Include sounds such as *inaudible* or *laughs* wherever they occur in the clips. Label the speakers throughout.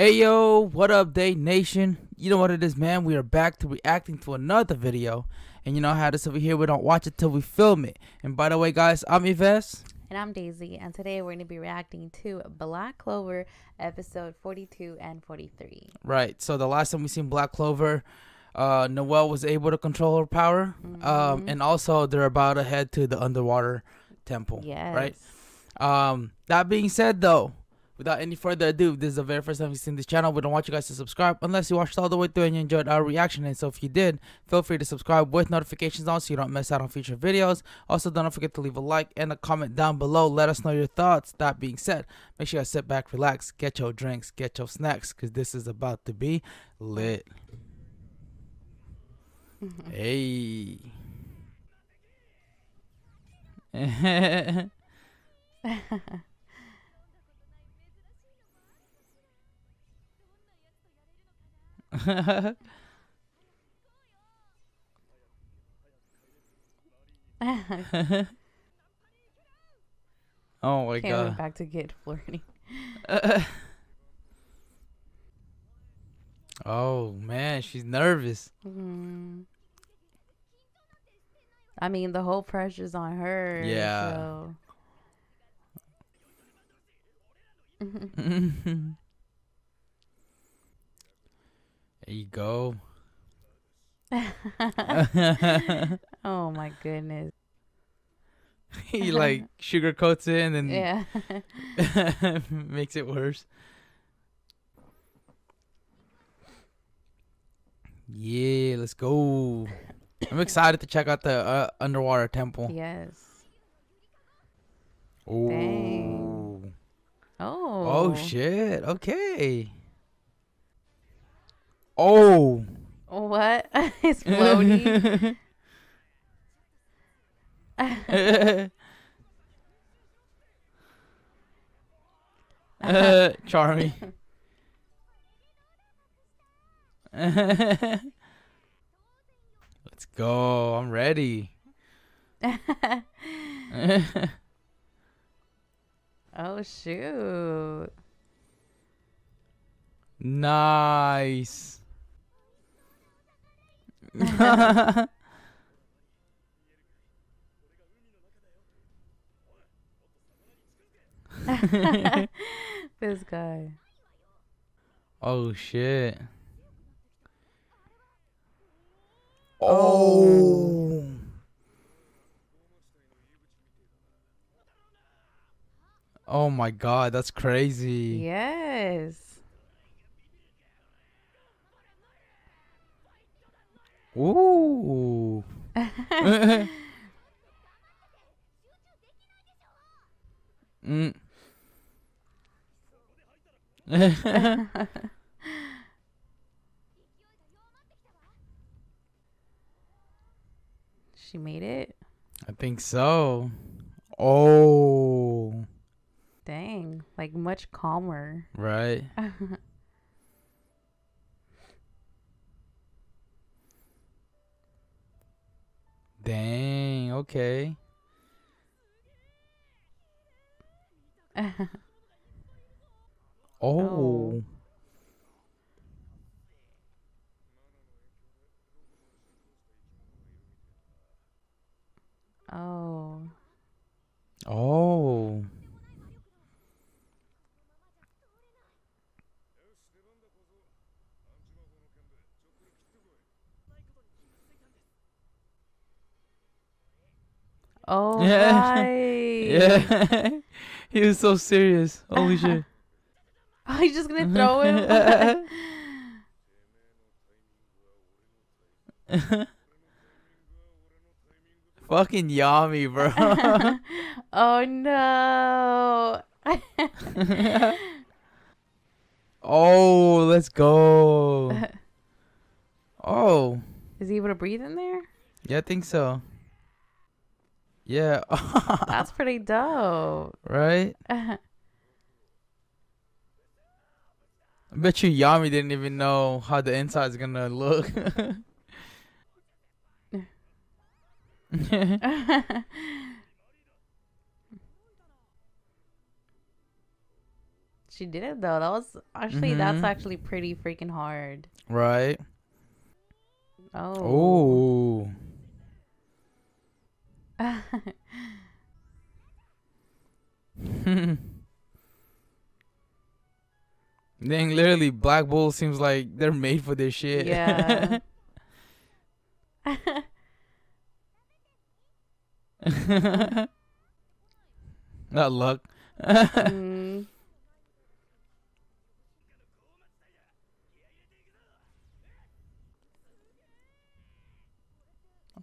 Speaker 1: Hey yo, what up, Day Nation? You know what it is, man. We are back to reacting to another video. And you know how this over here, we don't watch it till we film it. And by the way, guys, I'm Yves.
Speaker 2: And I'm Deisi, and today we're going to be reacting to Black Clover episode 42 and 43.
Speaker 1: Right, so the last time we seen Black Clover, uh, Noelle was able to control her power.
Speaker 2: Mm-hmm.
Speaker 1: Um, and also they're about to head to the underwater temple.
Speaker 2: Yes.
Speaker 1: Right? Um, that being said, though, without any further ado, this is the very first time you've seen this channel. We don't want you guys to subscribe unless you watched all the way through and you enjoyed our reaction. And so if you did, feel free to subscribe with notifications on so you don't miss out on future videos. Also, don't forget to leave a like and a comment down below. Let us know your thoughts. That being said, make sure you sit back, relax, get your drinks, get your snacks, because this is about to be lit. *laughs* hey. *laughs* *laughs* *laughs* oh my
Speaker 2: Can't
Speaker 1: god.
Speaker 2: wait back to get flirty. *laughs*
Speaker 1: oh man, she's nervous.
Speaker 2: Mm. I mean, the whole pressure's on her.
Speaker 1: Yeah.
Speaker 2: So. *laughs*
Speaker 1: there you go. *laughs*
Speaker 2: oh my goodness. *laughs*
Speaker 1: he like *laughs* sugarcoats it and then
Speaker 2: Yeah.
Speaker 1: makes it worse. Yeah, let's go. I'm excited to check out the uh, underwater temple.
Speaker 2: yes.
Speaker 1: Oh.
Speaker 2: Oh.
Speaker 1: Oh shit. Okay. Oh.
Speaker 2: What? *laughs* it's floaty. *laughs*
Speaker 1: uh, Charmy. *laughs* Let's go. I'm ready.
Speaker 2: oh shoot.
Speaker 1: nice. *laughs*
Speaker 2: this guy.
Speaker 1: oh shit. Oh. oh. Oh my god, that's crazy.
Speaker 2: Yes.
Speaker 1: Ooh. mm. *laughs*
Speaker 2: she made it.
Speaker 1: I think so. Oh.
Speaker 2: Dang. Like much calmer.
Speaker 1: Right. *laughs* Dang. Okay. *laughs* Oh.
Speaker 2: Oh. oh.
Speaker 1: Oh.
Speaker 2: Oh
Speaker 1: Yeah. *laughs*
Speaker 2: right.
Speaker 1: Yeah. *laughs* he was so serious. Holy shit. *laughs*
Speaker 2: Oh, he's just gonna throw him.
Speaker 1: Fucking Yami, bro.
Speaker 2: oh no.
Speaker 1: oh, let's go. Oh,
Speaker 2: Is he able to breathe in there?
Speaker 1: yeah, I think so. Yeah. *laughs*
Speaker 2: That's pretty dope.
Speaker 1: right? *laughs* I bet you Yami didn't even know how the inside's gonna look. *laughs*
Speaker 2: she did it though. That was actually that's
Speaker 1: Mhm.
Speaker 2: actually pretty freaking hard.
Speaker 1: Right.
Speaker 2: Oh.
Speaker 1: Oh. *laughs* Dang, literally, Black Bull seems like they're made for this shit.
Speaker 2: Yeah. *laughs*
Speaker 1: Not luck.
Speaker 2: Mm.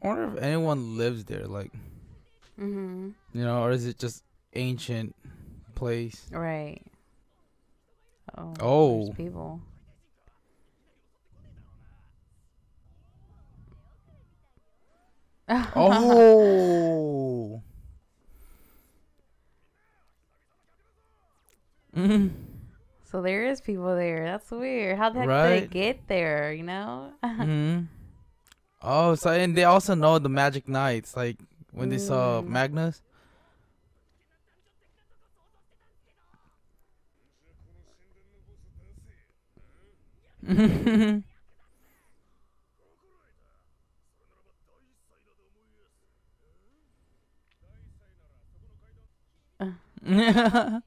Speaker 1: I wonder if anyone lives there, like
Speaker 2: Mm-hmm.
Speaker 1: you know, or is it just ancient place?
Speaker 2: Right. Oh.
Speaker 1: Oh.
Speaker 2: there's people.
Speaker 1: Oh. Mhm.
Speaker 2: So there is people there. That's weird. How the heck did
Speaker 1: Right.
Speaker 2: they get there? You know? *laughs*
Speaker 1: Mhm. Oh, so and they also know the Magic Knights, like when they saw
Speaker 2: Mm.
Speaker 1: Magnus. *laughs* *laughs* *laughs*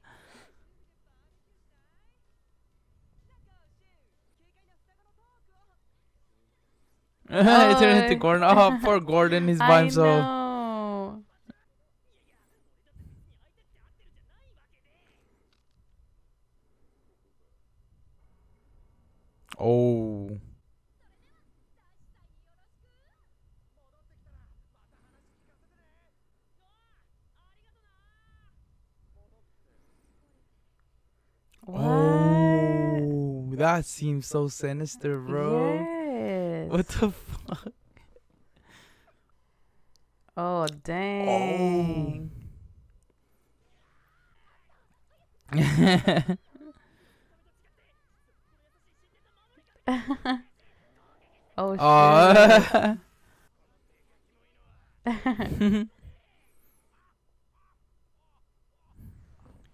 Speaker 1: *laughs* it turned into
Speaker 2: Oh.
Speaker 1: Gordon. Oh, poor Gordon. He's by
Speaker 2: I
Speaker 1: himself.
Speaker 2: know.
Speaker 1: Oh.
Speaker 2: What?
Speaker 1: Oh, that seems so sinister, bro.
Speaker 2: Yes.
Speaker 1: What the fuck?
Speaker 2: Oh dang. *laughs* Oh shit.
Speaker 1: Oh. *laughs*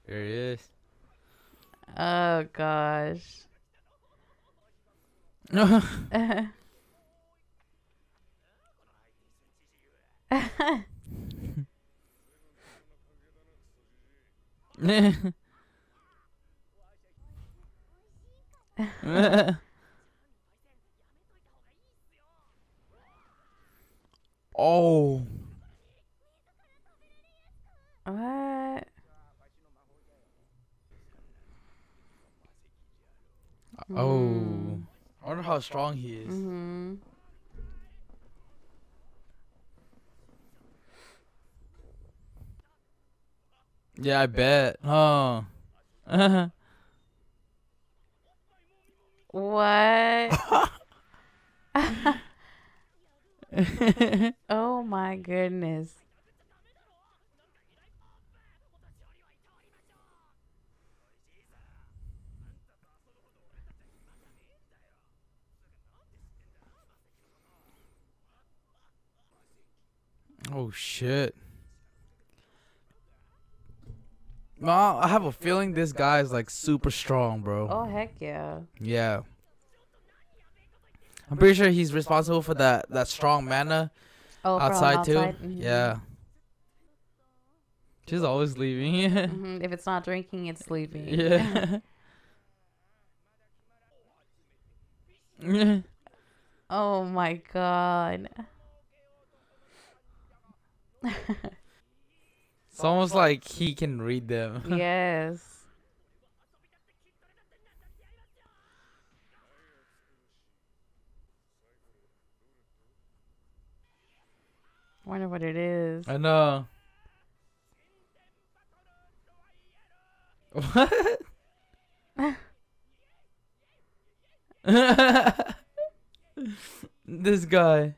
Speaker 1: there he is.
Speaker 2: oh gosh. *laughs*
Speaker 1: oh.
Speaker 2: what?
Speaker 1: Oh. I wonder how strong he is.
Speaker 2: Mm-hmm.
Speaker 1: Yeah, I bet. Oh. *laughs*
Speaker 2: What? *laughs* oh my goodness.
Speaker 1: oh shit. No, I have a feeling this guy is like super strong, bro.
Speaker 2: Oh heck yeah.
Speaker 1: Yeah. I'm pretty sure he's responsible for that that strong mana
Speaker 2: Oh,
Speaker 1: outside, too.
Speaker 2: Mhm.
Speaker 1: Yeah. She's always leaving. *laughs*
Speaker 2: Mhm. If it's not drinking, it's sleeping.
Speaker 1: yeah. *laughs* *laughs*
Speaker 2: oh my god.
Speaker 1: It's almost like he can read them. *laughs*
Speaker 2: yes. Wonder what it is.
Speaker 1: I know. What? *laughs* this guy.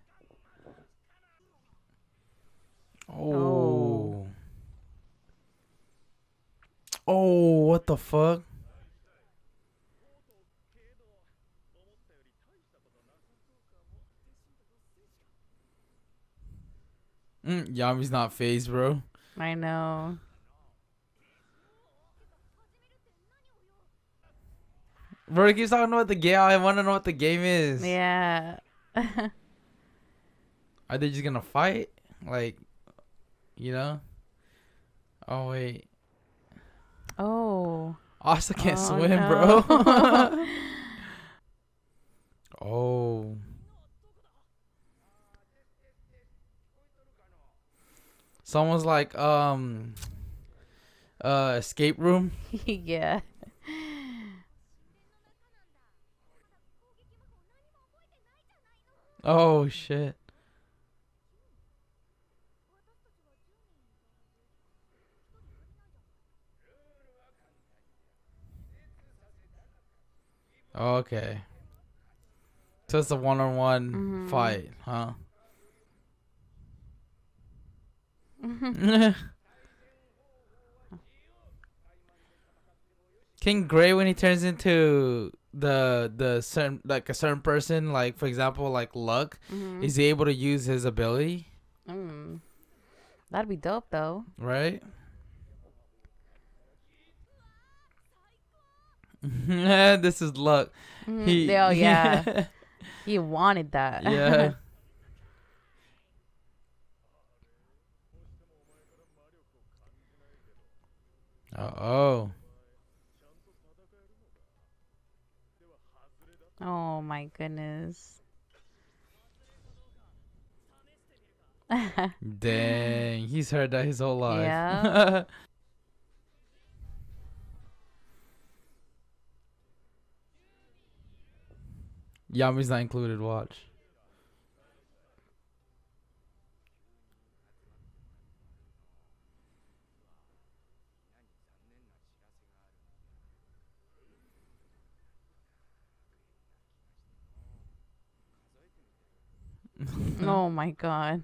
Speaker 1: Oh. Oh, what the fuck? Mm, Yami's not phased, bro.
Speaker 2: I know.
Speaker 1: Bro, keeps talking about the game. I want to know what the game is.
Speaker 2: Yeah. *laughs*
Speaker 1: Are they just gonna fight? Like, you know? Oh wait,
Speaker 2: oh.
Speaker 1: Asta can't
Speaker 2: Oh,
Speaker 1: swim,
Speaker 2: no.
Speaker 1: bro. *laughs* oh. Someone's like, um, uh, escape room. *laughs*
Speaker 2: yeah.
Speaker 1: Oh shit. Okay. So it's a one-on-one
Speaker 2: Mhm.
Speaker 1: fight, huh? *laughs* King Gray when he turns into the the certain like a certain person, like for example, like Luck,
Speaker 2: Mhm.
Speaker 1: is he able to use his ability?
Speaker 2: Mm. That'd be dope though.
Speaker 1: Right? *laughs* this is Luck.
Speaker 2: Mhm.
Speaker 1: He,
Speaker 2: oh yeah. *laughs* he wanted that.
Speaker 1: yeah. *laughs* Oh, oh.
Speaker 2: oh my goodness.
Speaker 1: Dang, he's heard that his whole life.
Speaker 2: Yeah.
Speaker 1: Yami's not included. Watch.
Speaker 2: oh my god.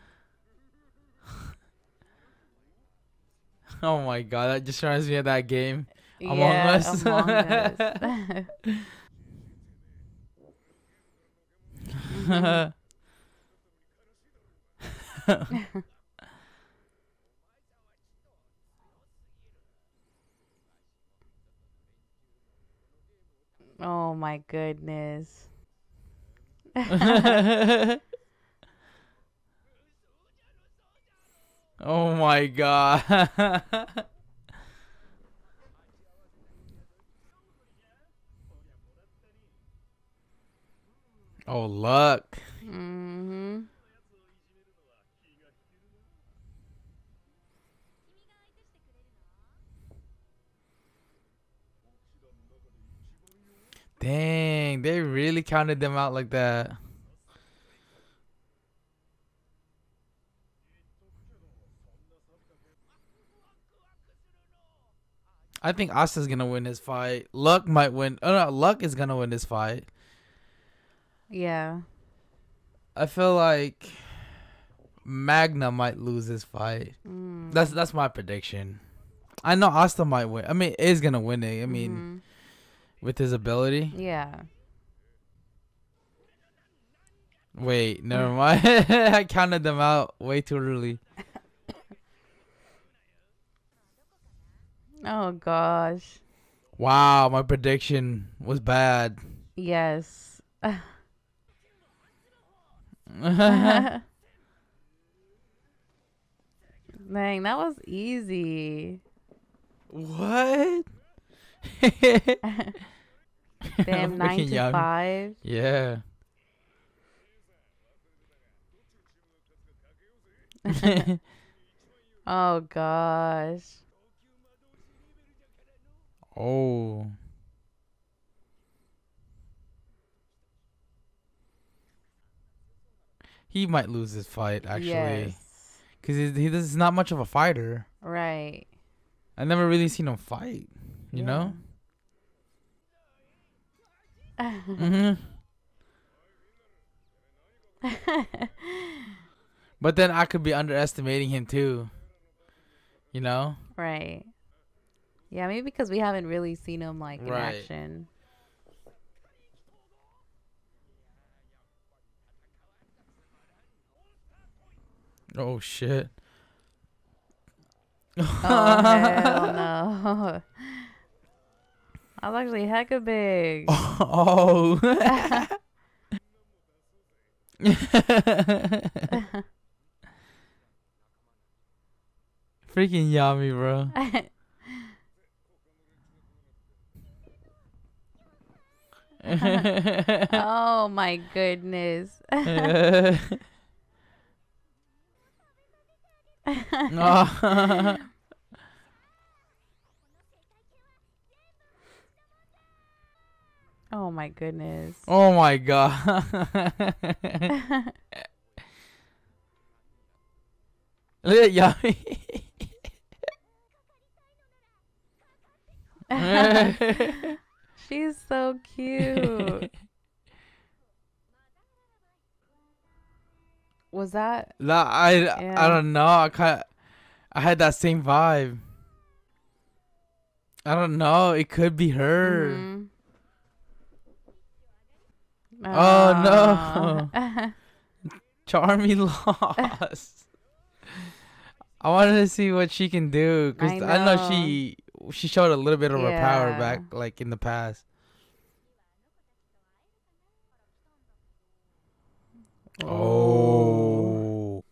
Speaker 2: *laughs*
Speaker 1: oh my god, that just reminds me of that game. Among
Speaker 2: yeah,
Speaker 1: Us.
Speaker 2: Among Us. *laughs* *laughs* Oh my goodness.
Speaker 1: Oh my god. *laughs* oh luck.
Speaker 2: hmm
Speaker 1: Dang, they really counted them out like that. I think Asta's gonna win this fight. Luck might win. Oh no, Luck is gonna win this fight.
Speaker 2: Yeah.
Speaker 1: I feel like Magna might lose this fight.
Speaker 2: Mm.
Speaker 1: That's that's my prediction. I know Asta might win. I mean, is gonna win it. I mean,
Speaker 2: Mhm.
Speaker 1: with his ability.
Speaker 2: Yeah.
Speaker 1: Wait, never mind. *laughs* I counted them out way too early.
Speaker 2: Oh gosh.
Speaker 1: Wow, my prediction was bad.
Speaker 2: Yes. *laughs* Dang, that was easy.
Speaker 1: what? *laughs*
Speaker 2: Damn, *laughs* nine to
Speaker 1: young.
Speaker 2: five.
Speaker 1: Yeah.
Speaker 2: Oh gosh.
Speaker 1: Oh. he might lose this fight actually, because he, he he's not much of a fighter.
Speaker 2: Right.
Speaker 1: I never really seen him fight. You know. hmm *laughs* But then I could be underestimating him too. You know.
Speaker 2: right. Yeah, maybe because we haven't really seen him like in
Speaker 1: Right.
Speaker 2: action.
Speaker 1: Oh shit.
Speaker 2: Oh *laughs* hell no. *laughs* I was actually hecka big.
Speaker 1: Oh. *laughs* Freaking Yami, bro. *laughs*
Speaker 2: oh my goodness.
Speaker 1: oh. *laughs* *laughs*
Speaker 2: oh my goodness.
Speaker 1: Oh my god. Look at Yummy.
Speaker 2: She's so cute. *laughs* Was that
Speaker 1: Nah, I
Speaker 2: Yeah.
Speaker 1: I don't know. I kind I had that same vibe. I don't know. It could be her.
Speaker 2: Mhm.
Speaker 1: Oh,
Speaker 2: no. *laughs*
Speaker 1: Charmy lost. *laughs* I wanted to see what she can do because
Speaker 2: I
Speaker 1: I, know. she she showed a little bit of her power back like in the past. Oh,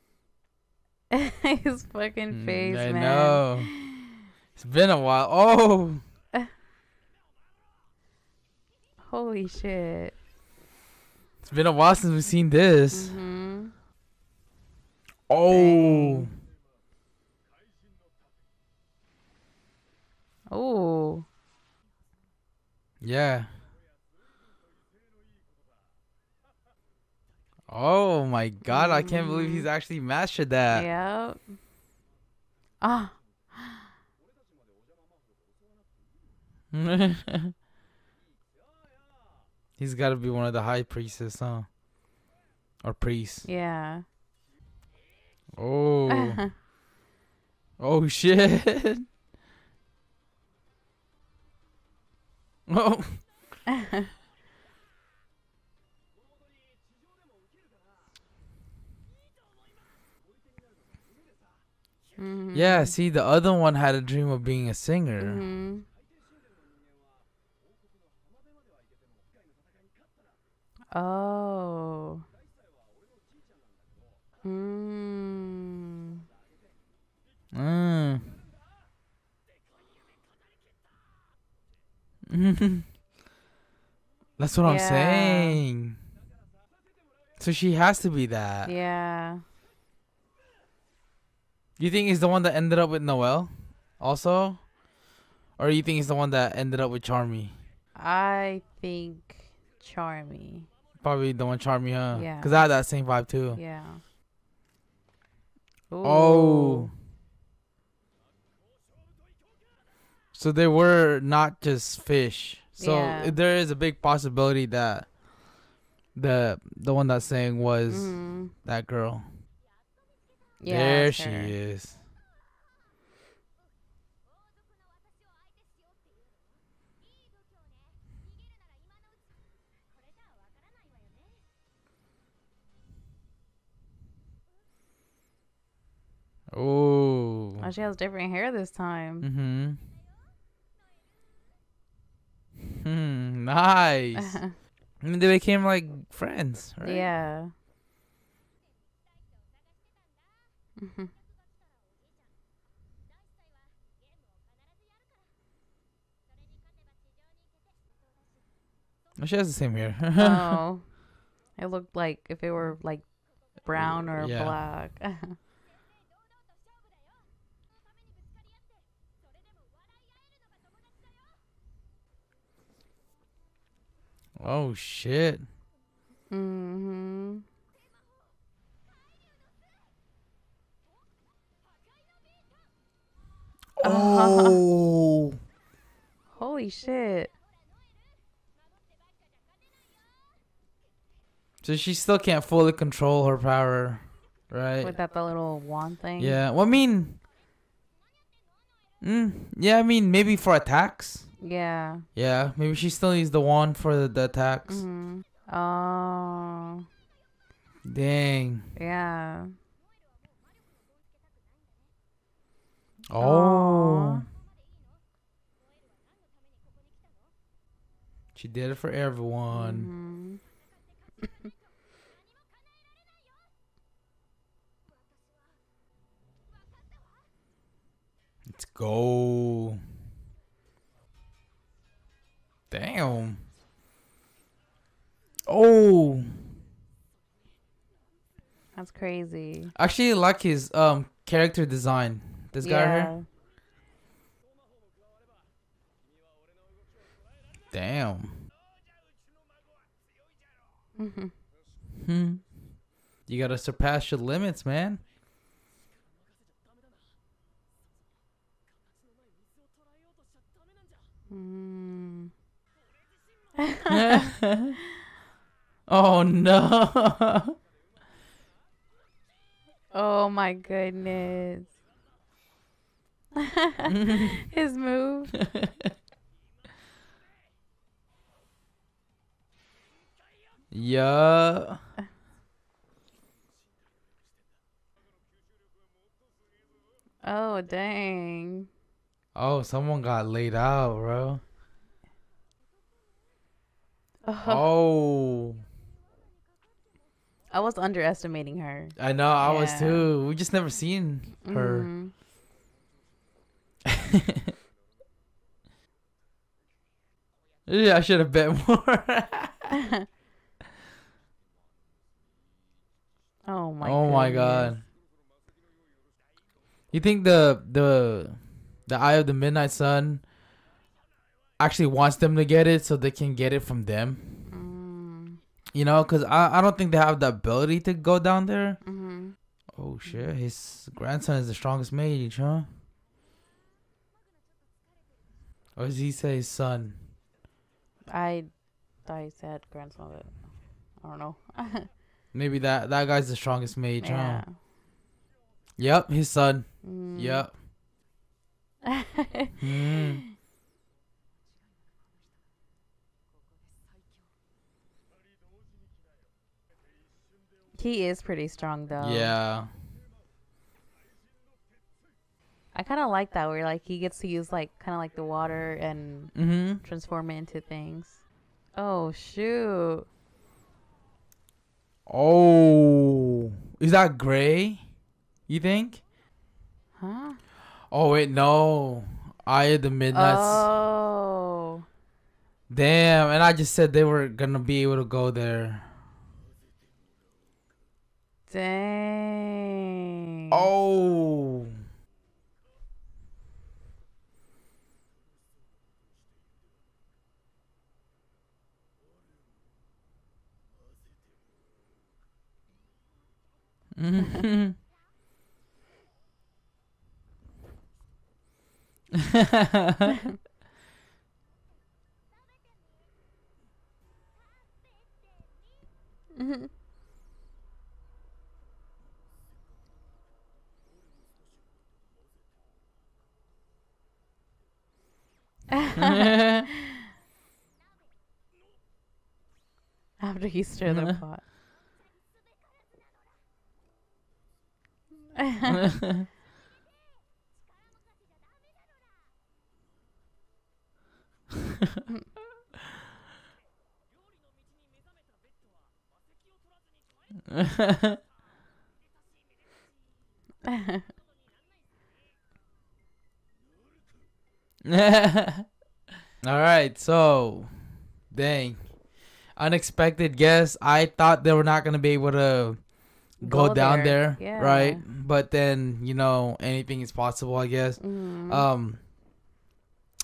Speaker 1: *laughs*
Speaker 2: His fucking
Speaker 1: Mm,
Speaker 2: face,
Speaker 1: I
Speaker 2: man.
Speaker 1: know. It's been a while. Oh,
Speaker 2: Holy shit.
Speaker 1: it's been a while since we've seen this.
Speaker 2: hmm
Speaker 1: Oh,
Speaker 2: Dang. Oh.
Speaker 1: yeah. Oh my god! I can't believe he's
Speaker 2: Mhm.
Speaker 1: actually mastered that.
Speaker 2: Yep. Ah. *laughs*
Speaker 1: He's got to be one of the high priests, huh? Or priests.
Speaker 2: Yeah.
Speaker 1: Oh. *laughs* oh shit. Oh.
Speaker 2: Mhm.
Speaker 1: Yeah, see the other one had a dream of being a singer.
Speaker 2: Mhm. Oh. Mm.
Speaker 1: Mm. *laughs* That's what I'm saying. So she has to be that.
Speaker 2: Yeah.
Speaker 1: You think he's the one that ended up with Noelle, also, or you think he's the one that ended up with Charmy?
Speaker 2: I think Charmy.
Speaker 1: Probably the one Charmy, huh?
Speaker 2: Yeah.
Speaker 1: Cause I had that same vibe too.
Speaker 2: Yeah.
Speaker 1: Oh.
Speaker 2: Ooh.
Speaker 1: So they were not just fish. So
Speaker 2: Yeah.
Speaker 1: there is a big possibility that the the one that's saying was
Speaker 2: Mhm.
Speaker 1: that girl.
Speaker 2: Yeah.
Speaker 1: there she
Speaker 2: her.
Speaker 1: is. Oh.
Speaker 2: Oh, she has different hair this time.
Speaker 1: Mm-hmm. Hmm. Nice. *laughs* I mean, they became like friends, right?
Speaker 2: Yeah.
Speaker 1: Oh, She has the same hair.
Speaker 2: oh. *laughs* It looked like if it were like brown or
Speaker 1: Yeah.
Speaker 2: black. *laughs*
Speaker 1: Oh shit.
Speaker 2: Mm-hmm.
Speaker 1: Oh. *laughs*
Speaker 2: Holy shit.
Speaker 1: So she still can't fully control her power, right?
Speaker 2: With the little wand thing?
Speaker 1: Yeah. Well, I mean, mm, yeah, I mean, maybe for attacks.
Speaker 2: Yeah.
Speaker 1: Yeah. Maybe she still needs the wand for the, the attacks.
Speaker 2: hmm Oh.
Speaker 1: Dang.
Speaker 2: Yeah.
Speaker 1: Oh. She did it for everyone.
Speaker 2: Mhm.
Speaker 1: Let's go. Damn. Oh.
Speaker 2: That's crazy.
Speaker 1: I actually like his um character design. This guy here. Damn.
Speaker 2: Mhm.
Speaker 1: Hmm. You gotta surpass your limits, man.
Speaker 2: Mm.
Speaker 1: Oh no.
Speaker 2: oh my goodness. *laughs* His move.
Speaker 1: yeah.
Speaker 2: Oh dang.
Speaker 1: Oh, someone got laid out, bro. Uh-huh.
Speaker 2: Oh,
Speaker 1: Oh.
Speaker 2: I was underestimating her.
Speaker 1: I know, I was too. We just never seen her.
Speaker 2: Mhm. *laughs*
Speaker 1: yeah, I should have bet more. *laughs*
Speaker 2: oh my.
Speaker 1: oh my god. You think the the the Eye of the Midnight Sun actually wants them to get it so they can get it from them? You know, because I, I don't think they have the ability to go down there.
Speaker 2: mhm.
Speaker 1: Oh shit, his grandson is the strongest mage, huh? Or does he say his son?
Speaker 2: I thought you said grandson, but I don't know. *laughs*
Speaker 1: Maybe that that guy's the strongest mage,
Speaker 2: yeah.
Speaker 1: huh? Yep, his son.
Speaker 2: Mm.
Speaker 1: Yep. *laughs* Mm.
Speaker 2: He is pretty strong though.
Speaker 1: Yeah.
Speaker 2: I kind of like that where like he gets to use like kind of like the water and
Speaker 1: Mm-hmm.
Speaker 2: transform it into things. Oh shoot!
Speaker 1: Oh, is that gray? You think?
Speaker 2: Huh?
Speaker 1: Oh wait, no. Eye of the Midnight.
Speaker 2: Oh.
Speaker 1: Damn, and I just said they were gonna be able to go there.
Speaker 2: Dang.
Speaker 1: Oh. *laughs* *laughs*
Speaker 2: After you stir the pot. *laughs* *laughs*
Speaker 1: All right, so dang. Unexpected guess. I thought they were not gonna be able to go,
Speaker 2: Go
Speaker 1: down
Speaker 2: there,
Speaker 1: there,
Speaker 2: yeah.
Speaker 1: right? But then, you know, anything is possible, I guess.
Speaker 2: Mhm.
Speaker 1: Um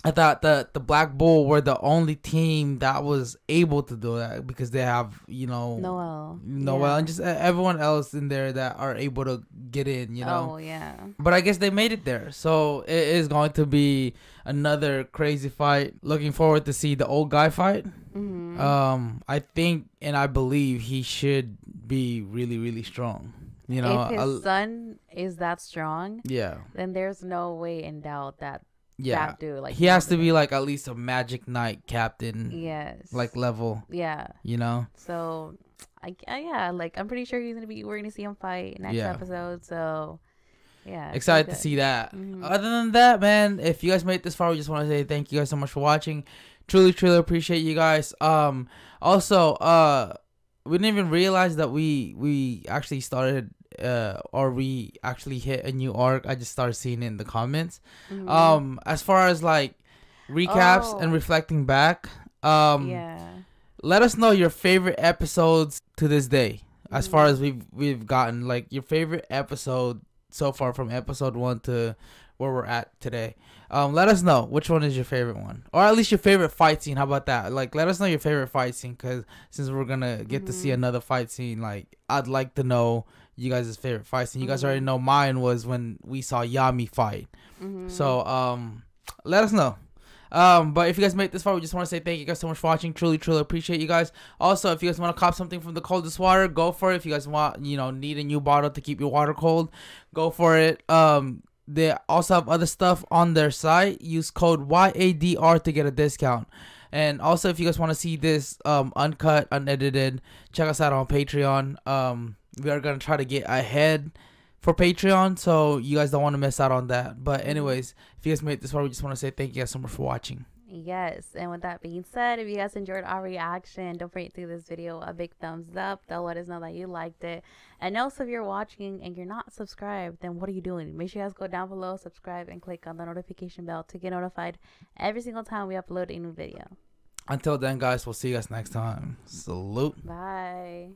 Speaker 1: I thought the the Black Bull were the only team that was able to do that because they have you know
Speaker 2: Noelle.
Speaker 1: Noelle
Speaker 2: Yeah.
Speaker 1: and just everyone else in there that are able to get in. You know.
Speaker 2: Oh yeah.
Speaker 1: But I guess they made it there, so it is going to be another crazy fight. Looking forward to see the old guy fight.
Speaker 2: hmm
Speaker 1: Um, I think and I believe he should be really, really strong. You know,
Speaker 2: if his son is that strong,
Speaker 1: yeah,
Speaker 2: then there's no way in doubt that
Speaker 1: yeah.
Speaker 2: dude like
Speaker 1: he has to be like at least a Magic Knight captain,
Speaker 2: yes
Speaker 1: like level.
Speaker 2: yeah.
Speaker 1: You know,
Speaker 2: So, I I- yeah, like I'm pretty sure he's gonna be. We're gonna see him fight next
Speaker 1: Yeah.
Speaker 2: episode. So, yeah,
Speaker 1: excited to see that.
Speaker 2: Mhm.
Speaker 1: Other than that, man, if you guys made it this far, we just want to say thank you guys so much for watching. Truly, truly appreciate you guys. Um, also, uh, we didn't even realize that we we actually started uh or we actually hit a new arc. I just started seeing it in the comments.
Speaker 2: Mhm.
Speaker 1: Um, as far as like recaps
Speaker 2: Oh.
Speaker 1: and reflecting back, um,
Speaker 2: yeah,
Speaker 1: let us know your favorite episodes to this day. As far
Speaker 2: Mhm.
Speaker 1: as we've we've gotten, like your favorite episode so far from episode one to where we're at today. Um, let us know which one is your favorite one, or at least your favorite fight scene. How about that? Like, let us know your favorite fight scene, cause since we're gonna get to see
Speaker 2: Mhm.
Speaker 1: another fight scene, like I'd like to know you guys' favorite fight scene. You guys
Speaker 2: Mhm.
Speaker 1: already know mine was when we saw Yami fight.
Speaker 2: Mhm.
Speaker 1: So um, let us know. Um, but if you guys made it this far, we just want to say thank you guys so much for watching. Truly, truly appreciate you guys. Also, if you guys want to cop something from the coldest water, go for it. If you guys want, you know, need a new bottle to keep your water cold, go for it. Um, they also have other stuff on their site. Use code YADR to get a discount. And also, if you guys want to see this um uncut, unedited, check us out on Patreon. Um, we are gonna try to get ahead for Patreon, so you guys don't want to miss out on that. But mm-hmm. anyways, if you guys made it this far, we just want to say thank you guys so much for watching.
Speaker 2: Yes, and with that being said, if you guys enjoyed our reaction, don't forget to give this video a big thumbs up. That'll let us know that you liked it. And also, if you're watching and you're not subscribed, then what are you doing? Make sure you guys go down below, subscribe, and click on the notification bell to get notified every single time we upload a new video.
Speaker 1: Until then, guys, we'll see you guys next time. Salute.
Speaker 2: Bye.